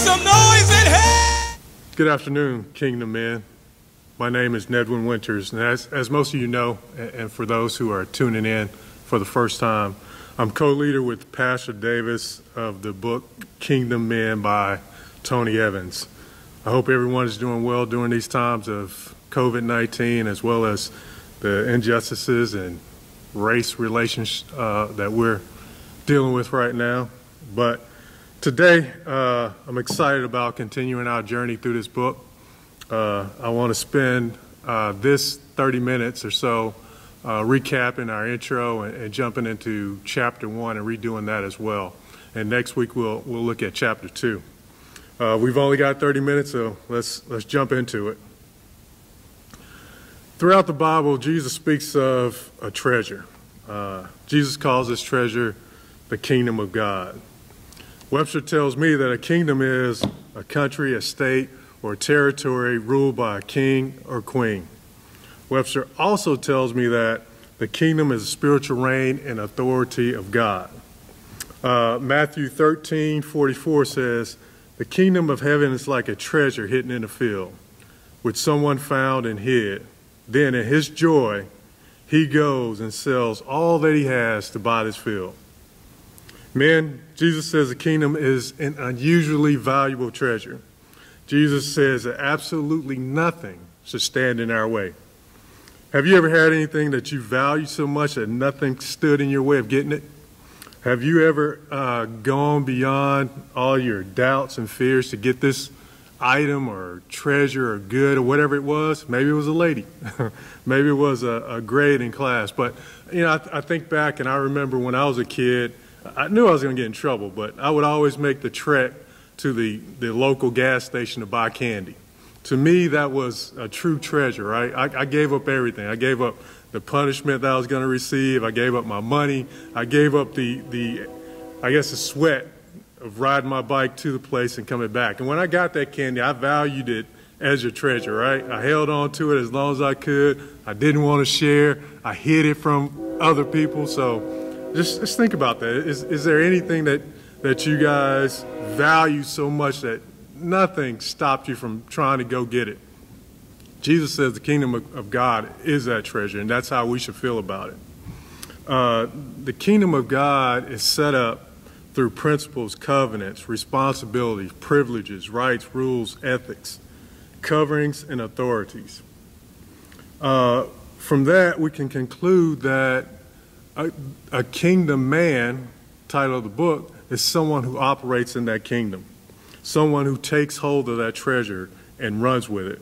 some noise in here! Good afternoon, Kingdom Men. My name is Nedwin Winters, and as, as most of you know, and for those who are tuning in for the first time, I'm co-leader with Pastor Davis of the book Kingdom Men by Tony Evans. I hope everyone is doing well during these times of COVID-19 as well as the injustices and race relations uh, that we're dealing with right now. But today, uh, I'm excited about continuing our journey through this book. Uh, I want to spend uh, this 30 minutes or so uh, recapping our intro and, and, jumping into chapter one and redoing that as well. And next week we'll we'll look at chapter two. Uh, we've only got 30 minutes, so let's let's jump into it. Throughout the Bible, Jesus speaks of a treasure. Uh, Jesus calls this treasure the kingdom of God. Webster tells me that a kingdom is a country, a state, or a territory ruled by a king or queen. Webster also tells me that the kingdom is a spiritual reign and authority of God. Uh, Matthew 13, 44 says, The kingdom of heaven is like a treasure hidden in a field, which someone found and hid. Then in his joy, he goes and sells all that he has to buy this field. Men, Jesus says the kingdom is an unusually valuable treasure. Jesus says that absolutely nothing should stand in our way. Have you ever had anything that you value so much that nothing stood in your way of getting it? Have you ever uh, gone beyond all your doubts and fears to get this item or treasure or good or whatever it was. Maybe it was a lady. Maybe it was a, a, grade in class. But, you know, I, I, think back and I remember when I was a kid, I knew I was going to get in trouble, but I would always make the trek to the, the local gas station to buy candy. To me, that was a true treasure, right? I, I gave up everything. I gave up the punishment that I was going to receive. I gave up my money. I gave up the, the I guess, the sweat of riding my bike to the place and coming back. And when I got that candy, I valued it as a treasure, right? I held on to it as long as I could. I didn't want to share. I hid it from other people. So just, just think about that. Is, is there anything that, that you guys value so much that nothing stopped you from trying to go get it? Jesus says the kingdom of, of God is that treasure, and that's how we should feel about it. Uh, the kingdom of God is set up through principles, covenants, responsibilities, privileges, rights, rules, ethics, coverings, and authorities. Uh, from that, we can conclude that a, a, kingdom man, title of the book, is someone who operates in that kingdom, someone who takes hold of that treasure and runs with it.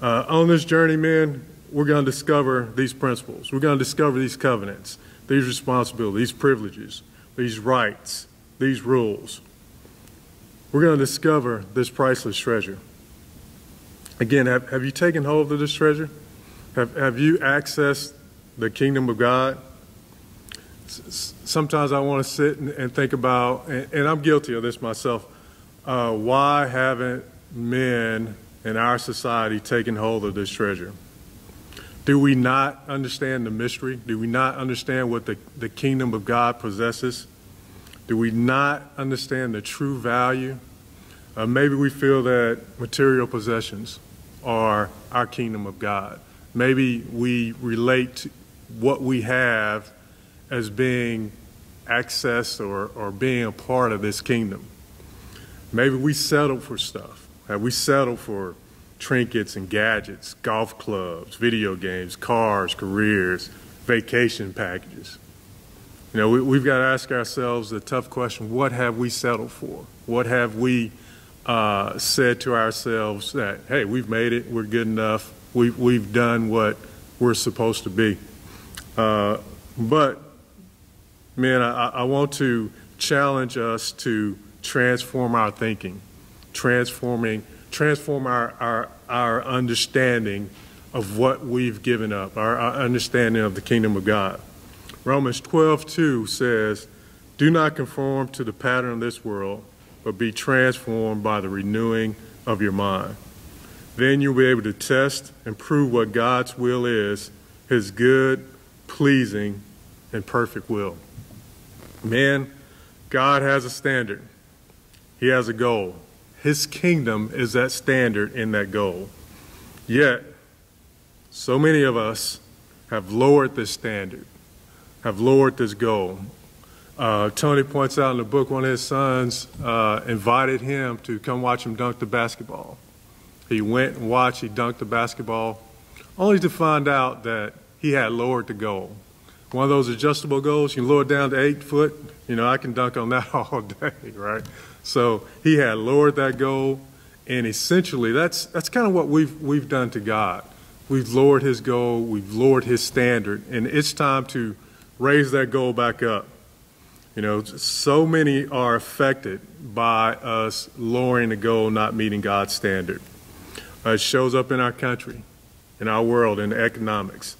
Uh, on this journey, man, we're going to discover these principles. We're going to discover these covenants, these responsibilities, these privileges these rights, these rules. We're going to discover this priceless treasure. Again, have, have you taken hold of this treasure? Have, have you accessed the kingdom of God? Sometimes I want to sit and, and think about, and, and, I'm guilty of this myself, uh, why haven't men in our society taken hold of this treasure? Do we not understand the mystery? Do we not understand what the, the kingdom of God possesses? Do we not understand the true value? Uh, maybe we feel that material possessions are our kingdom of God. Maybe we relate what we have as being access or, or being a part of this kingdom. Maybe we settle for stuff. Have we settle for trinkets and gadgets, golf clubs, video games, cars, careers, vacation packages. You know, we, have got to ask ourselves the tough question what have we settled for? What have we uh, said to ourselves that, hey, we've made it, we're good enough, we've, we've done what we're supposed to be? Uh, but, man, I, I want to challenge us to transform our thinking, transforming transform our, our, our understanding of what we've given up, our, our understanding of the kingdom of God. Romans 12, 2 says, Do not conform to the pattern of this world, but be transformed by the renewing of your mind. Then you'll be able to test and prove what God's will is, his good, pleasing, and perfect will. Man, God has a standard. He has a goal. His kingdom is that standard in that goal. Yet, so many of us have lowered this standard, have lowered this goal. Uh, Tony points out in the book one of his sons uh, invited him to come watch him dunk the basketball. He went and watched, he dunked the basketball, only to find out that he had lowered the goal. One of those adjustable goals, you can lower it down to eight foot. You know, I can dunk on that all day, right? So he had lowered that goal, and essentially that's that's kind of what we've we've done to God. We've lowered his goal, we've lowered his standard, and it's time to raise that goal back up. You know, so many are affected by us lowering the goal, not meeting God's standard. It shows up in our country, in our world, in economics,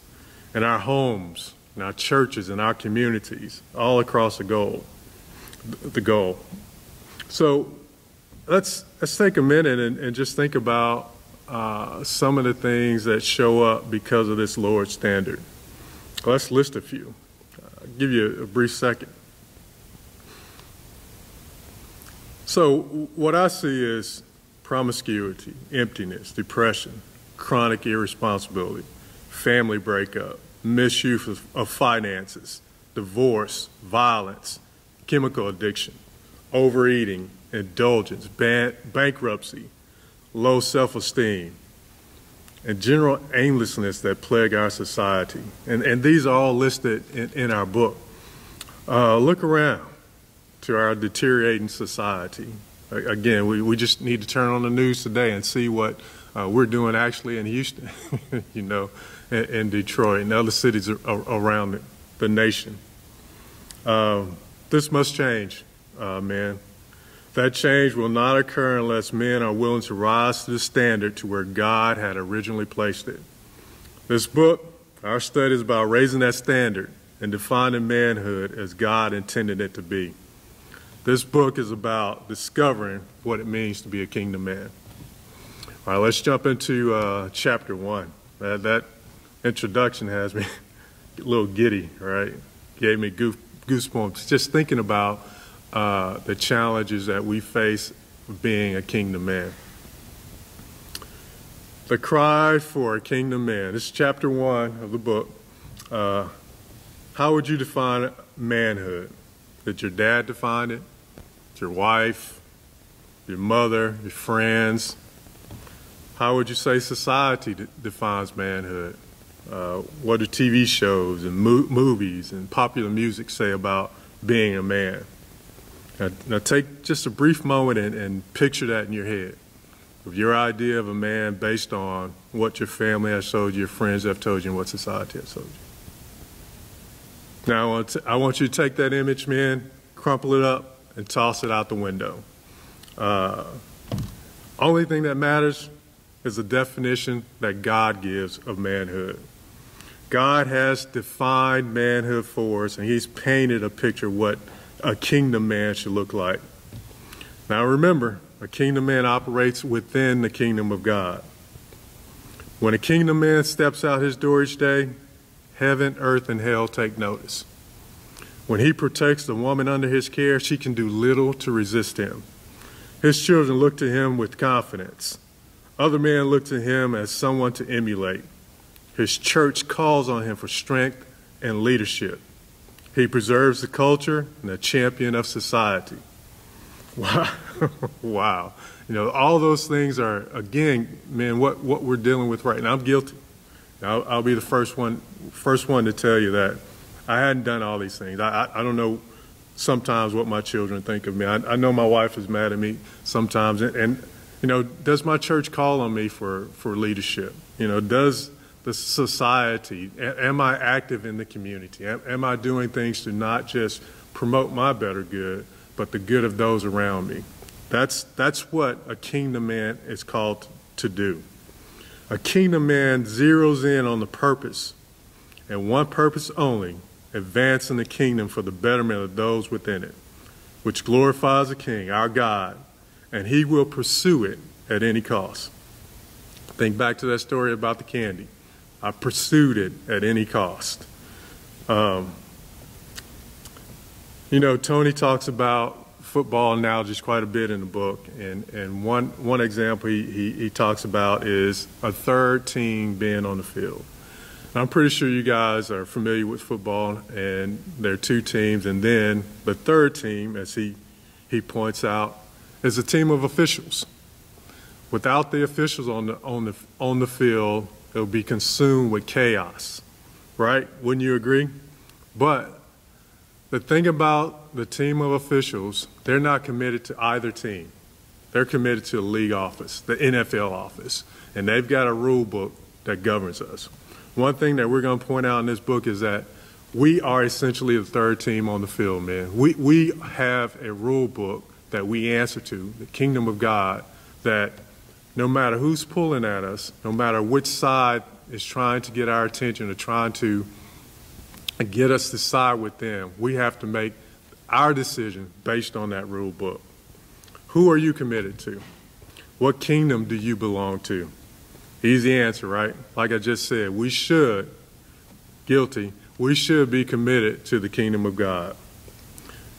in our homes, in our churches, in our communities, all across the goal. The goal. So let's let's take a minute and, and just think about uh, some of the things that show up because of this lowered standard. Let's list a few. I'll give you a brief second. So what I see is promiscuity, emptiness, depression, chronic irresponsibility, family breakup, misuse of, of finances, divorce, violence, chemical addiction, overeating, indulgence, ban- bankruptcy, low self esteem, and general aimlessness that plague our society. And, and these are all listed in, in our book. Uh, look around to our deteriorating society. Again, we, we just need to turn on the news today and see what uh, we're doing actually in Houston, you know, and, and, Detroit and other cities around the, the nation. Um, this must change, uh, man. That change will not occur unless men are willing to rise to the standard to where God had originally placed it. This book, our study is about raising that standard and defining manhood as God intended it to be. This book is about discovering what it means to be a kingdom man. All right, let's jump into uh, chapter one. That, that, introduction has me a little giddy, right? Gave me goof, goosebumps just thinking about uh, the challenges that we face being a kingdom man. The cry for a kingdom man. This is chapter one of the book. Uh, how would you define manhood? Did your dad define it? Did Your wife? Your mother? Your friends? How would you say society defines manhood? Uh, what do TV shows and mo movies and popular music say about being a man? Now, now take just a brief moment and, and picture that in your head of your idea of a man based on what your family has told you, your friends have told you, and what society has told you. Now, I want, to, I want you to take that image, man, crumple it up, and toss it out the window. Uh, only thing that matters is the definition that God gives of manhood. God has defined manhood for us, and He's painted a picture of what a kingdom man should look like. Now remember, a kingdom man operates within the kingdom of God. When a kingdom man steps out his door each day, heaven, earth, and hell take notice. When he protects the woman under his care, she can do little to resist him. His children look to him with confidence. Other men look to him as someone to emulate. His church calls on him for strength and leadership. He preserves the culture and a champion of society. Wow. wow. You know, all those things are, again, man, what, what we're dealing with right now. I'm guilty. I'll, I'll be the first one, first one to tell you that I hadn't done all these things. I, I, I don't know sometimes what my children think of me. I, I know my wife is mad at me sometimes. And, and, you know, does my church call on me for, for leadership? You know, does the society? Am I active in the community? Am I doing things to not just promote my better good, but the good of those around me? That's, that's what a kingdom man is called to do. A kingdom man zeroes in on the purpose, and one purpose only advancing the kingdom for the betterment of those within it, which glorifies the King, our God, and he will pursue it at any cost. Think back to that story about the candy. I pursued it at any cost. Um, you know, Tony talks about football analogies quite a bit in the book, and, and one, one example he, he, he talks about is a third team being on the field. And I'm pretty sure you guys are familiar with football, and there are two teams, and then the third team, as he, he points out, is a team of officials. Without the officials on the, on the, on the field, it'll be consumed with chaos, right? Wouldn't you agree? But the thing about the team of officials, they're not committed to either team. They're committed to the league office, the NFL office, and they've got a rule book that governs us. One thing that we're going to point out in this book is that we are essentially the third team on the field, man. We, we have a rule book that we answer to, the kingdom of God, that no matter who's pulling at us, no matter which side is trying to get our attention or trying to get us to side with them, we have to make our decision based on that rule book. Who are you committed to? What kingdom do you belong to? Easy answer, right? Like I just said, we should, guilty, we should be committed to the kingdom of God.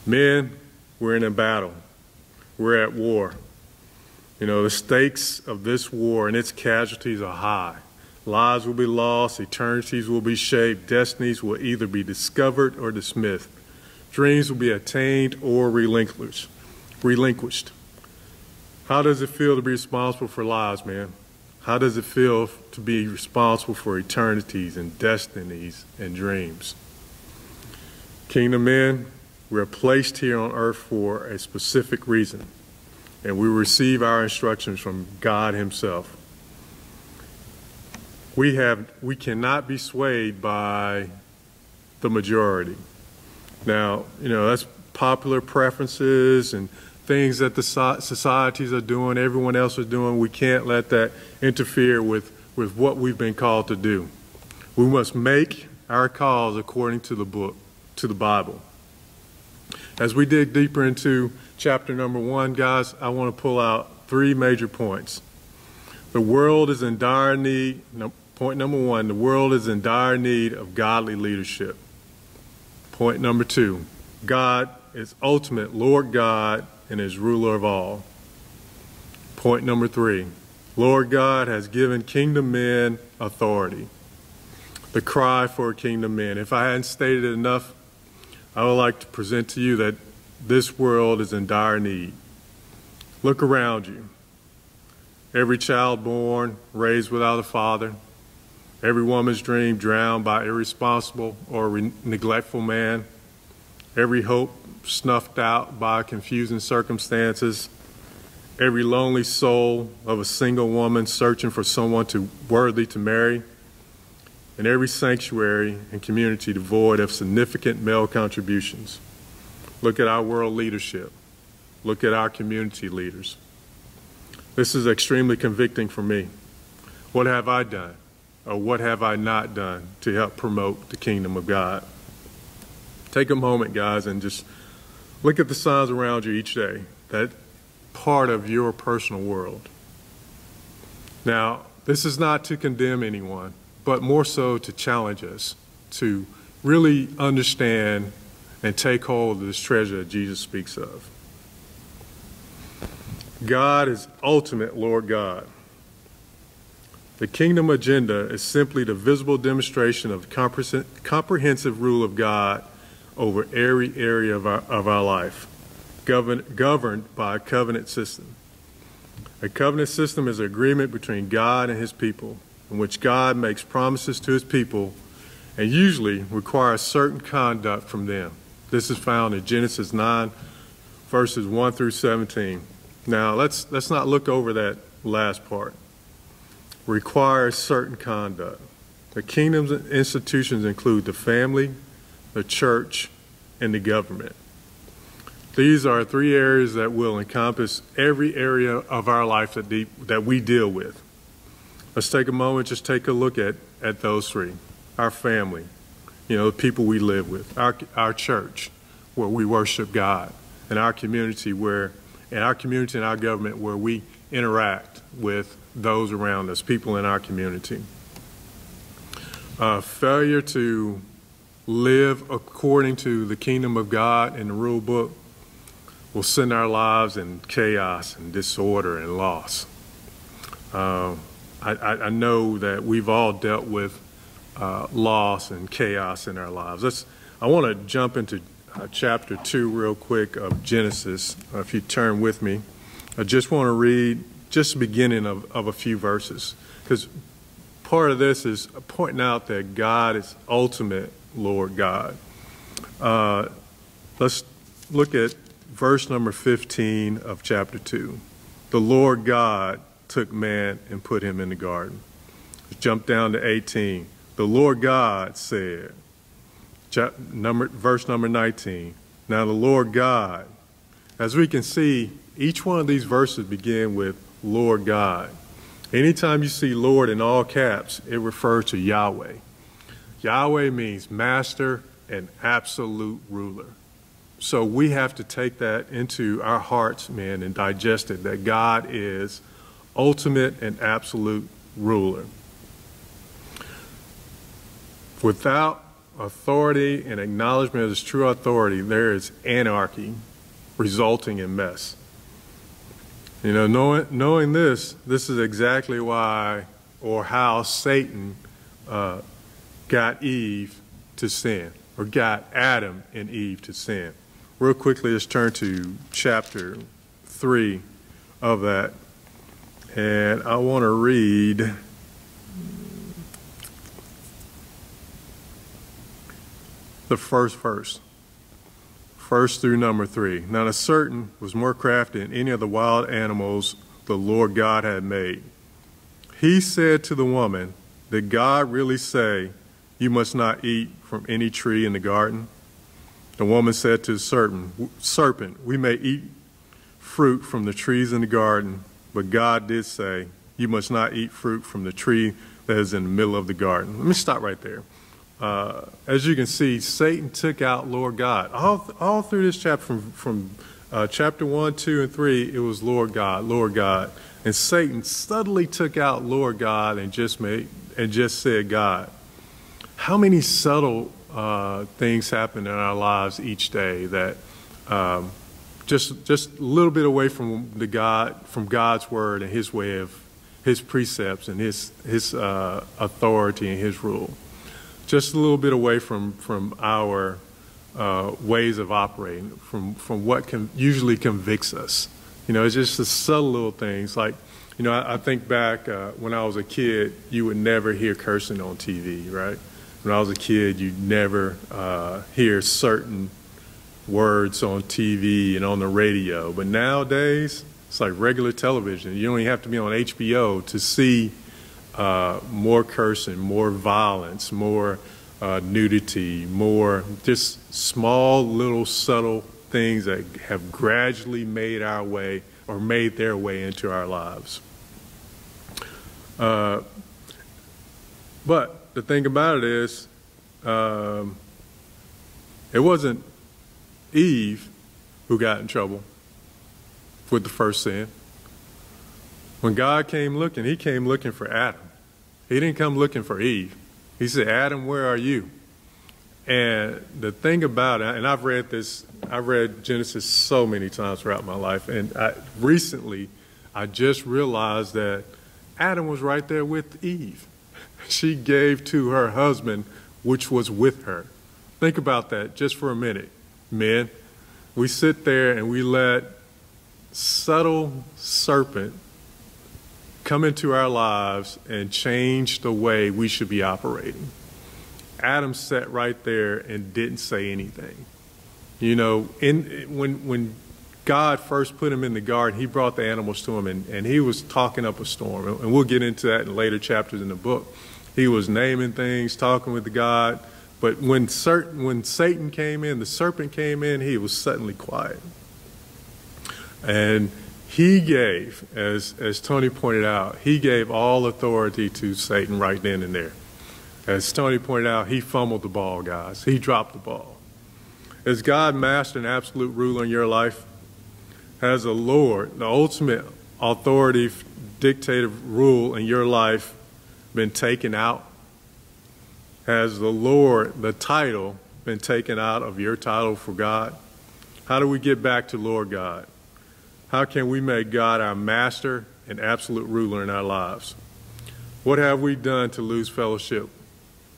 Men, we're in a battle. We're at war. You know, the stakes of this war and its casualties are high. Lives will be lost, eternities will be shaped, destinies will either be discovered or dismissed. Dreams will be attained or relinquished. Relinquished. How does it feel to be responsible for lives, man? How does it feel to be responsible for eternities and destinies and dreams? Kingdom men, we're placed here on earth for a specific reason and we receive our instructions from God Himself. We have we cannot be swayed by the majority. Now, you know, that's popular preferences and things that the societies are doing, everyone else is doing. We can't let that interfere with, with what we've been called to do. We must make our calls according to the book, to the Bible. As we dig deeper into chapter number one, guys, I want to pull out three major points. The world is in dire need, point number one, the world is in dire need of godly leadership. Point number two, God is ultimate Lord God and is ruler of all. Point number three, Lord God has given kingdom men authority. The cry for kingdom men. If I hadn't stated it enough, I would like to present to you that this world is in dire need. Look around you. Every child born, raised without a father, every woman's dream drowned by irresponsible or neglectful man, every hope snuffed out by confusing circumstances, every lonely soul of a single woman searching for someone to worthy to marry, and every sanctuary and community devoid of significant male contributions. Look at our world leadership. Look at our community leaders. This is extremely convicting for me. What have I done? Or what have I not done to help promote the kingdom of God? Take a moment, guys, and just look at the signs around you each day. That part of your personal world. Now, this is not to condemn anyone, but more so to challenge us to really understand and take hold of this treasure that Jesus speaks of. God is ultimate Lord God. The kingdom agenda is simply the visible demonstration of the comprehensive rule of God over every area of our, of our life, governed, governed by a covenant system. A covenant system is an agreement between God and his people, in which God makes promises to his people and usually requires certain conduct from them. This is found in Genesis 9, verses 1 through 17. Now, let's, let's not look over that last part. Requires certain conduct. The kingdom's institutions include the family, the church, and the government. These are three areas that will encompass every area of our life that, de- that we deal with. Let's take a moment, just take a look at, at those three. Our family, you know, the people we live with, our, our church, where we worship God, and our community where, and our community and our government where we interact with those around us, people in our community. Uh, failure to live according to the kingdom of God and the rule book will send our lives in chaos and disorder and loss. Uh, I, I, know that we've all dealt with uh, loss and chaos in our lives. Let's, I want to jump into uh, chapter 2 real quick of Genesis. Uh, if you turn with me, I just want to read just the beginning of, of a few verses because part of this is pointing out that God is ultimate Lord God. Uh, let's look at verse number 15 of chapter 2. The Lord God took man and put him in the garden. Let's jump down to 18. The Lord God said, number, verse number 19. Now the Lord God, as we can see, each one of these verses begin with Lord God. Anytime you see Lord in all caps, it refers to Yahweh. Yahweh means master and absolute ruler. So we have to take that into our hearts, man, and digest it that God is ultimate and absolute ruler. Without authority and acknowledgement of his true authority, there is anarchy resulting in mess. You know, knowing, knowing this, this is exactly why or how Satan uh, got Eve to sin, or got Adam and Eve to sin. Real quickly, let's turn to chapter 3 of that. And I want to read the first verse, first through number three. Now, the serpent was more crafty than any of the wild animals the Lord God had made. He said to the woman, Did God really say, You must not eat from any tree in the garden? The woman said to the serpent, Serpent, we may eat fruit from the trees in the garden, but God did say, You must not eat fruit from the tree that is in the middle of the garden. Let me stop right there uh, as you can see, Satan took out Lord God. All, all through this chapter, from, from uh, chapter 1, 2, and 3, it was Lord God, Lord God. And Satan subtly took out Lord God and just made and just said God. How many subtle uh, things happen in our lives each day that um, just just a little bit away from the God from God's word and His way of His precepts and His His uh, authority and His rule just a little bit away from, from our uh, ways of operating, from, from what can usually convicts us. You know, it's just the subtle little things. Like, you know, I, I think back uh, when I was a kid, you would never hear cursing on TV, right? When I was a kid, you'd never uh, hear certain words on TV and on the radio. But nowadays, it's like regular television. You don't even have to be on HBO to see uh, more cursing, more violence, more uh, nudity, more just small little subtle things that have gradually made our way or made their way into our lives. Uh, but the thing about it is, um, it wasn't Eve who got in trouble with the first sin. When God came looking, he came looking for Adam. He didn't come looking for Eve. He said, Adam, where are you? And the thing about it, and I've read this, I've read Genesis so many times throughout my life, and I, recently I just realized that Adam was right there with Eve. She gave to her husband, which was with her. Think about that just for a minute, men. We sit there and we let subtle serpent come into our lives and change the way we should be operating. Adam sat right there and didn't say anything. You know, in when when God first put him in the garden, he brought the animals to him and, and he was talking up a storm. And we'll get into that in later chapters in the book. He was naming things, talking with God. But when certain when Satan came in, the serpent came in, he was suddenly quiet. And he gave, as, as Tony pointed out, he gave all authority to Satan right then and there. As Tony pointed out, he fumbled the ball, guys. He dropped the ball. As God master and absolute ruler in your life, has the Lord, the ultimate authority, dictative rule in your life been taken out? Has the Lord, the title, been taken out of your title for God? How do we get back to Lord God? How can we make God our master and absolute ruler in our lives? What have we done to lose fellowship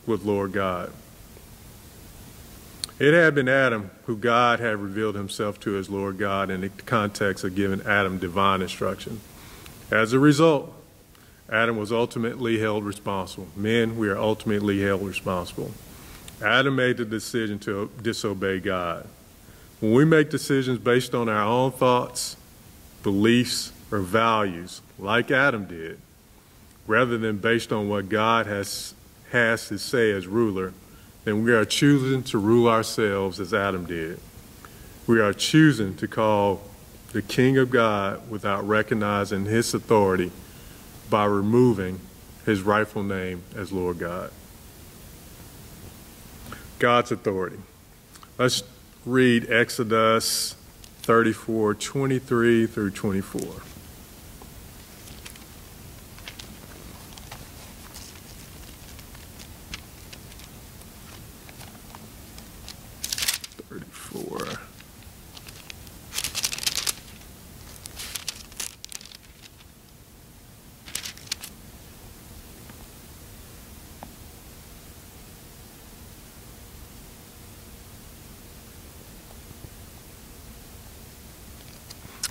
with Lord God? It had been Adam who God had revealed himself to as Lord God in the context of giving Adam divine instruction. As a result, Adam was ultimately held responsible. Men, we are ultimately held responsible. Adam made the decision to disobey God. When we make decisions based on our own thoughts, beliefs, or values, like Adam did, rather than based on what God has, has to say as ruler, then we are choosing to rule ourselves as Adam did. We are choosing to call the King of God without recognizing his authority by removing his rightful name as Lord God. God's authority. Let's read Exodus 34 23 through 24.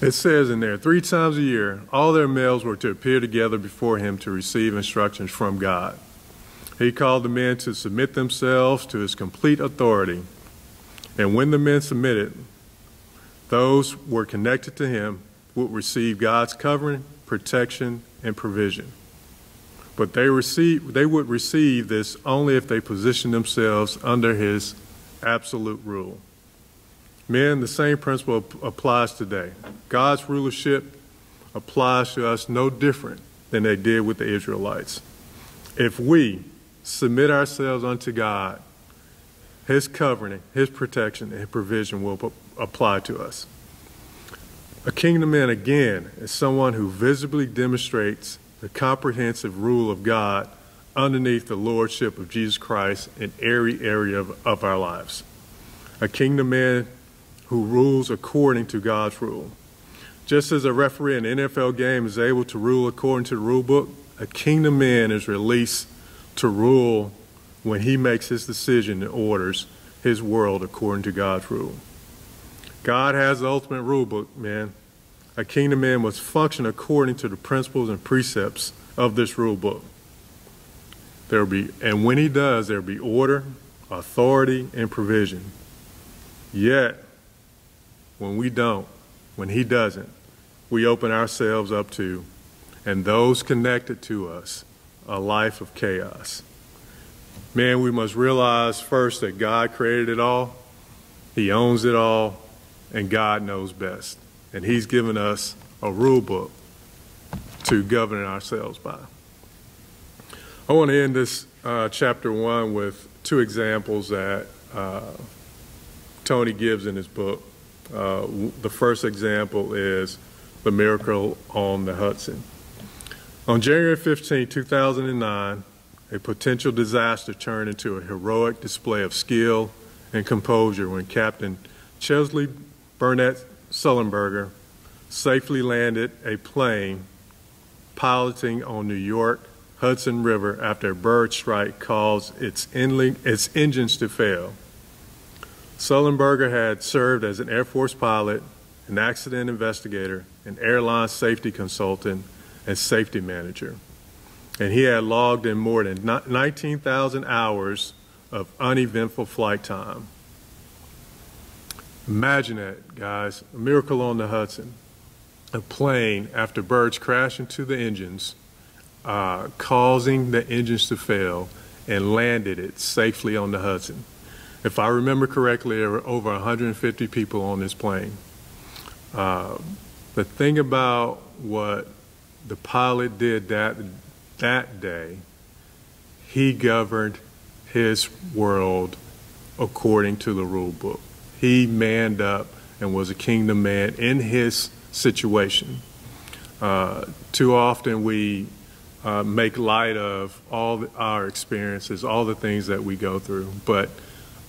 It says in there, three times a year, all their males were to appear together before him to receive instructions from God. He called the men to submit themselves to his complete authority. And when the men submitted, those were connected to him would receive God's covering, protection, and provision. But they, receive, they would receive this only if they positioned themselves under his absolute rule. Men, the same principle applies today. God's rulership applies to us no different than they did with the Israelites. If we submit ourselves unto God, His covering, His protection, and provision will apply to us. A kingdom man, again, is someone who visibly demonstrates the comprehensive rule of God underneath the lordship of Jesus Christ in every area of, of our lives. A kingdom man who rules according to God's rule. Just as a referee in an NFL game is able to rule according to the rule book, a kingdom man is released to rule when he makes his decision and orders his world according to God's rule. God has the ultimate rule book, man. A kingdom man must function according to the principles and precepts of this rule book. There will be, and when he does, there will be order, authority, and provision. Yet, when we don't, when He doesn't, we open ourselves up to, and those connected to us, a life of chaos. Man, we must realize first that God created it all, He owns it all, and God knows best. And He's given us a rule book to govern ourselves by. I want to end this uh, chapter one with two examples that uh, Tony gives in his book. Uh, the first example is the miracle on the Hudson. On January 15, 2009, a potential disaster turned into a heroic display of skill and composure when Captain Chesley Burnett Sullenberger safely landed a plane piloting on New York Hudson River after a bird strike caused its, its engines to fail. Sullenberger had served as an Air Force pilot, an accident investigator, an airline safety consultant, and safety manager. And he had logged in more than 19,000 hours of uneventful flight time. Imagine that, guys. A miracle on the Hudson. A plane, after birds crash into the engines, uh, causing the engines to fail, and landed it safely on the Hudson. If I remember correctly, there were over 150 people on this plane. Uh, the thing about what the pilot did that that day, he governed his world according to the rule book. He manned up and was a kingdom man in his situation. Uh, too often we uh, make light of all the, our experiences, all the things that we go through, but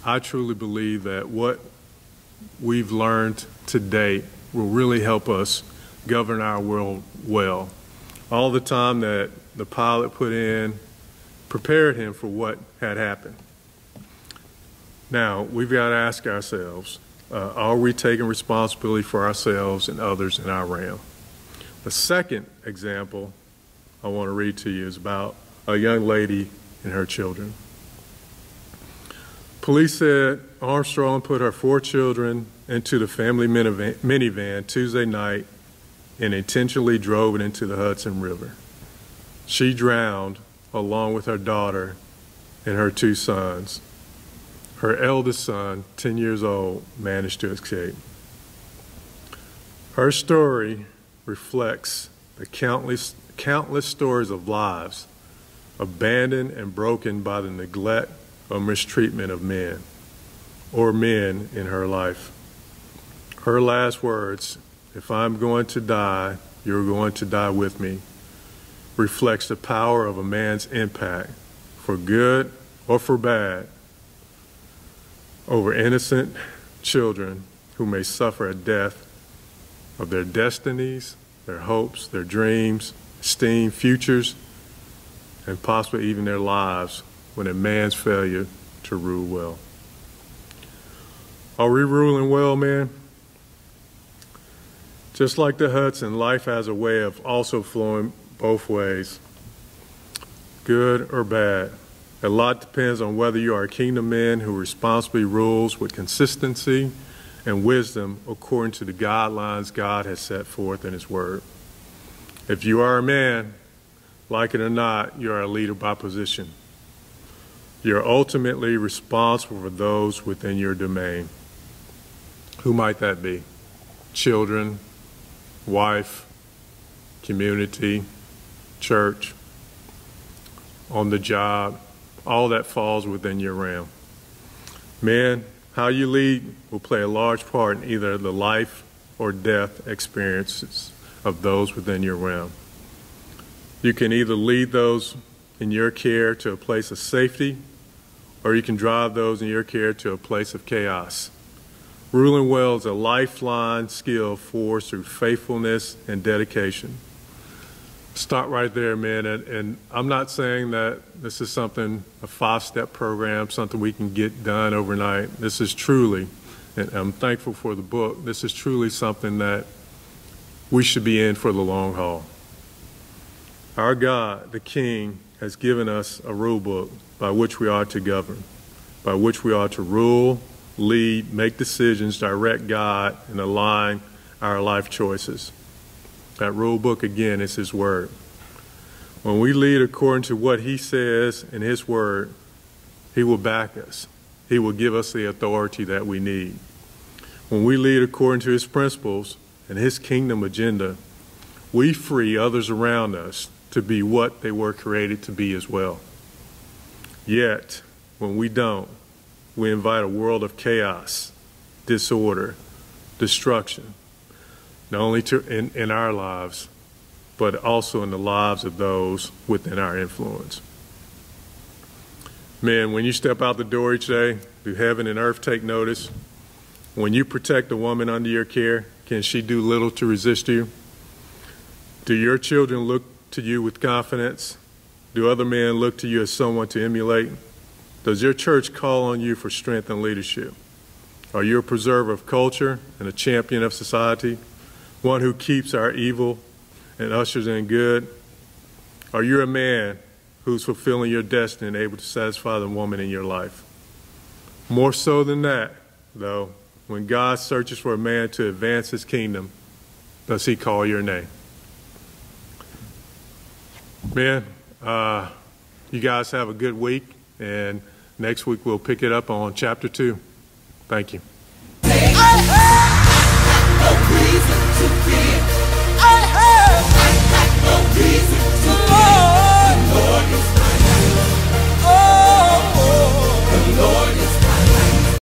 I truly believe that what we've learned to date will really help us govern our world well. All the time that the pilot put in prepared him for what had happened. Now, we've got to ask ourselves uh, are we taking responsibility for ourselves and others in our realm? The second example I want to read to you is about a young lady and her children. Police said Armstrong put her four children into the family minivan Tuesday night and intentionally drove it into the Hudson River. She drowned along with her daughter and her two sons. Her eldest son, 10 years old, managed to escape. Her story reflects the countless, countless stories of lives abandoned and broken by the neglect or mistreatment of men or men in her life. Her last words, if I'm going to die, you're going to die with me, reflects the power of a man's impact, for good or for bad, over innocent children who may suffer a death of their destinies, their hopes, their dreams, esteem, futures, and possibly even their lives when a man's failure to rule well. Are we ruling well, man? Just like the Hudson, life has a way of also flowing both ways, good or bad. A lot depends on whether you are a kingdom man who responsibly rules with consistency and wisdom according to the guidelines God has set forth in His Word. If you are a man, like it or not, you are a leader by position. You're ultimately responsible for those within your domain. Who might that be? Children, wife, community, church, on the job, all that falls within your realm. Men, how you lead will play a large part in either the life or death experiences of those within your realm. You can either lead those in your care to a place of safety, or you can drive those in your care to a place of chaos. Ruling well is a lifeline skill forged through faithfulness and dedication. Stop right there, man. And, and, I'm not saying that this is something, a five step program, something we can get done overnight. This is truly, and I'm thankful for the book, this is truly something that we should be in for the long haul. Our God, the King, has given us a rule book by which we are to govern, by which we are to rule, lead, make decisions, direct God, and align our life choices. That rule book, again, is His Word. When we lead according to what He says in His Word, He will back us. He will give us the authority that we need. When we lead according to His principles and His kingdom agenda, we free others around us to be what they were created to be as well. Yet, when we don't, we invite a world of chaos, disorder, destruction, not only to, in, in our lives, but also in the lives of those within our influence. Man, when you step out the door each day, do heaven and earth take notice? When you protect a woman under your care, can she do little to resist you? Do your children look to you with confidence? Do other men look to you as someone to emulate? Does your church call on you for strength and leadership? Are you a preserver of culture and a champion of society? One who keeps our evil and ushers in good? Are you a man who's fulfilling your destiny and able to satisfy the woman in your life? More so than that, though, when God searches for a man to advance his kingdom, does he call your name? Man, uh, you guys have a good week, and next week we'll pick it up on chapter two. Thank you.